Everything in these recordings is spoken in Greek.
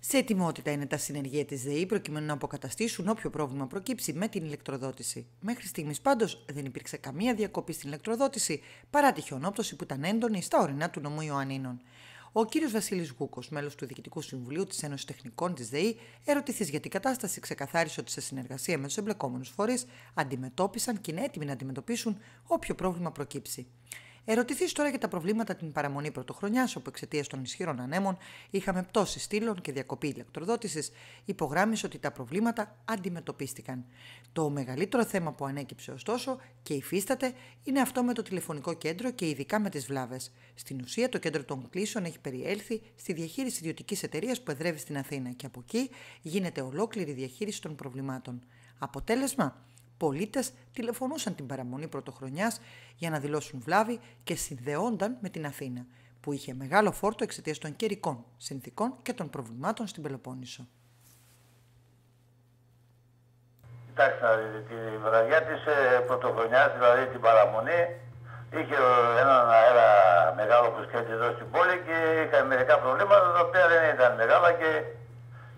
Σε ετοιμότητα είναι τα συνεργεία της ΔΕΗ προκειμένου να αποκαταστήσουν όποιο πρόβλημα προκύψει με την ηλεκτροδότηση. Μέχρι στιγμής πάντως δεν υπήρξε καμία διακοπή στην ηλεκτροδότηση παρά τη χιονόπτωση που ήταν έντονη στα ορεινά του νομού Ιωαννίνων. Ο κύριος Βασίλης Γούκος, μέλος του Διοικητικού Συμβουλίου της Ένωσης Τεχνικών της ΔΕΗ, ερωτηθείς για την κατάσταση, ξεκαθάρισε ότι σε συνεργασία με τους εμπλεκόμενους φορείς αντιμετώπισαν και είναι έτοιμοι να αντιμετωπίσουν όποιο πρόβλημα προκύψει. Ερωτηθείς τώρα για τα προβλήματα την παραμονή πρωτοχρονιάς, όπου εξαιτίας των ισχυρών ανέμων είχαμε πτώση στήλων και διακοπή ηλεκτροδότησης, υπογράμμισε ότι τα προβλήματα αντιμετωπίστηκαν. Το μεγαλύτερο θέμα που ανέκυψε ωστόσο και υφίσταται είναι αυτό με το τηλεφωνικό κέντρο και ειδικά με τις βλάβες. Στην ουσία, το κέντρο των κλήσεων έχει περιέλθει στη διαχείριση ιδιωτικής εταιρείας που εδρεύει στην Αθήνα και από εκεί γίνεται ολόκληρη διαχείριση των προβλημάτων. Αποτέλεσμα, πολίτες τηλεφωνούσαν την παραμονή πρωτοχρονιάς για να δηλώσουν βλάβη και συνδεόνταν με την Αθήνα, που είχε μεγάλο φόρτο εξαιτίας των καιρικών συνθήκων και των προβλημάτων στην Πελοπόννησο. Κοιτάξτε, τη βραδιά της ε, πρωτοχρονιάς, δηλαδή την παραμονή, είχε έναν αέρα μεγάλο που σκέφτεται εδώ στην πόλη και είχαμε μερικά προβλήματα τα οποία δεν ήταν μεγάλα και,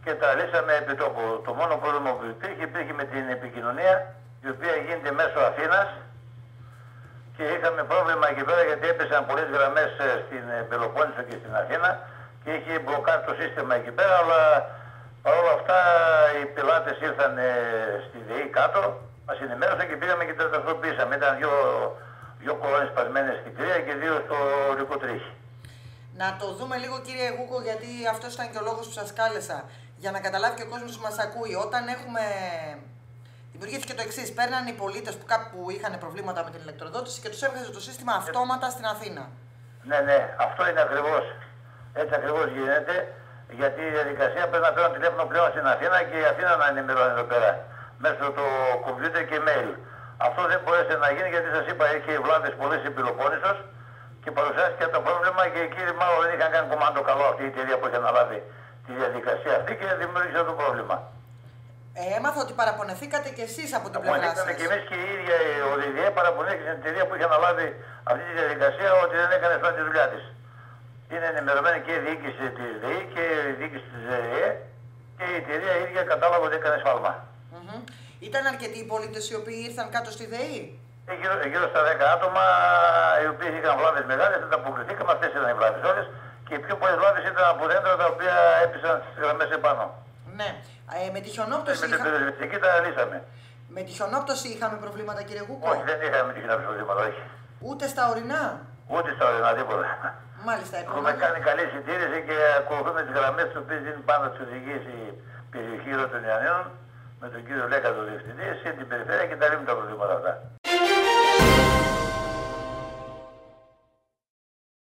και τα λύσαμε επί τόπου. Το μόνο πρόβλημα που υπήρχε, υπήρχε με την επικοινωνία η οποία γίνεται μέσω Αθήνας και είχαμε πρόβλημα εκεί πέρα γιατί έπεσαν πολλές γραμμές ε, στην ε, Πελοπόννησο και στην Αθήνα και είχε μπλοκάρει το σύστημα εκεί πέρα αλλά παρόλα αυτά οι πελάτες ήρθαν ε, στη ΔΕΗ κάτω μας ενημέρωσαν και πήγαμε και τα ταυτοποιήσαμε. Ήταν δύο, δύο κολόνες σπασμένες στην Κρία και δύο στο Ρικοτρίχη. Να το δούμε λίγο κύριε Γούκο γιατί αυτός ήταν και ο λόγος που σας κάλεσα για να καταλάβει και ο κόσμος που μας ακούει. Όταν έχουμε Δημιουργήθηκε το εξής: Παίρναν οι πολίτες που κάπου είχαν προβλήματα με την ηλεκτροδότηση και τους έβγαζε το σύστημα αυτόματα στην Αθήνα. Ναι, ναι, αυτό είναι ακριβώς. Έτσι ακριβώς γίνεται. Γιατί η διαδικασία πρέπει να παίρνουν τηλέφωνο πλέον στην Αθήνα και η Αθήνα να ενημερώνει εδώ πέρα. Μέσω του κομπιούτερ και mail. Αυτό δεν μπορέσε να γίνει γιατί σας είπα είχε βλάβε πολλέ η και παρουσιάστηκε το πρόβλημα και εκεί μάλλον δεν είχαν κάνει κομμάτι καλό αυτή η εταιρεία που είχε αναλάβει τη διαδικασία αυτή και δημιούργησε το πρόβλημα. Ε, έμαθα ότι παραπονεθήκατε κι εσείς από την πλευρά σας. και εμείς και η ίδια ο ΔΔΕ παραπονέθηκε στην εταιρεία που είχε αναλάβει αυτή τη διαδικασία ότι δεν έκανε σωστά τη δουλειά της. Είναι ενημερωμένη και η διοίκηση της ΔΕΗ και η διοίκηση της ΔΕΗ και η εταιρεία η ίδια κατάλαβε ότι έκανε σφάλμα. Mm -hmm. Ήταν αρκετοί οι πολίτες οι οποίοι ήρθαν κάτω στη ΔΕΗ; Ε, γύρω, γύρω στα 10 άτομα οι οποίοι είχαν βλάβες μεγάλες, δεν τα αποκριθήκαμε, αυτές ήταν οι βλάβε όλε και οι πιο πολλέ βλάβε ήταν από δέντρα τα οποία έπεσαν στι γραμμέ επάνω. Ναι. Ε, με τη χιονόπτωση. Ε, με την είχα... τα λύσαμε. Με τη χιονόπτωση είχαμε προβλήματα, κύριε Γούκο. Όχι, δεν είχαμε με τη χιονόπτωση προβλήματα, όχι. Ούτε στα ορεινά; Ούτε στα ορεινά, τίποτα. Μάλιστα, Έχουμε κάνει καλή συντήρηση και ακολουθούμε τις γραμμές του οποίε δίνει πάνω τι οδηγίες η περιοχή των Ιαννίων με τον κύριο Λέκα, τον διευθυντή, σε την